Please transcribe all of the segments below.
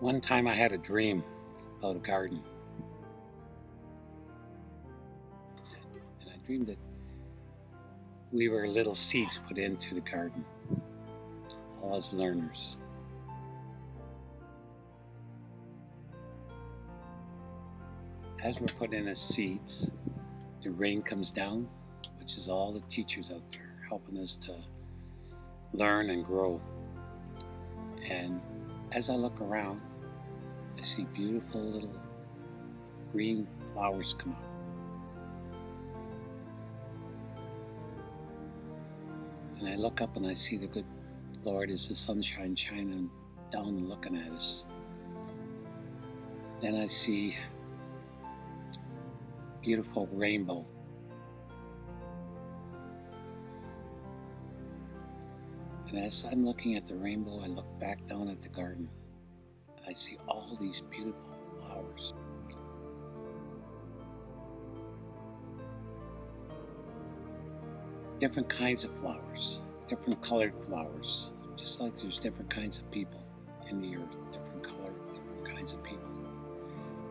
One time I had a dream about a garden. And I dreamed that we were little seeds put into the garden, all as learners. As we're put in as seeds, the rain comes down, which is all the teachers out there helping us to learn and grow. And as I look around, I see beautiful little green flowers come out. And I look up and I see the good Lord as the sunshine shining down and looking at us. Then I see beautiful rainbow. And as I'm looking at the rainbow, I look back down at the garden. I see all these beautiful flowers. Different kinds of flowers, different colored flowers, just like there's different kinds of people in the earth, different color, different kinds of people.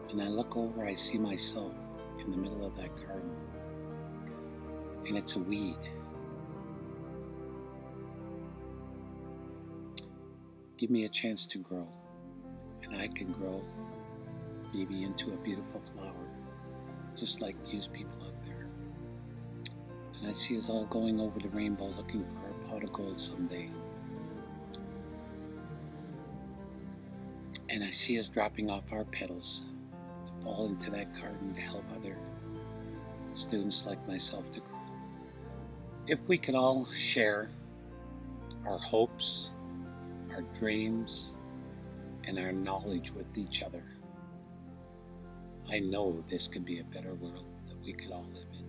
And I look over, I see myself in the middle of that garden, and it's a weed. Give me a chance to grow, and I can grow maybe into a beautiful flower, just like these people out there. And I see us all going over the rainbow looking for a pot of gold someday. And I see us dropping off our petals to fall into that garden to help other students like myself to grow. If we could all share our hopes, our dreams, and our knowledge with each other, I know this could be a better world that we could all live in.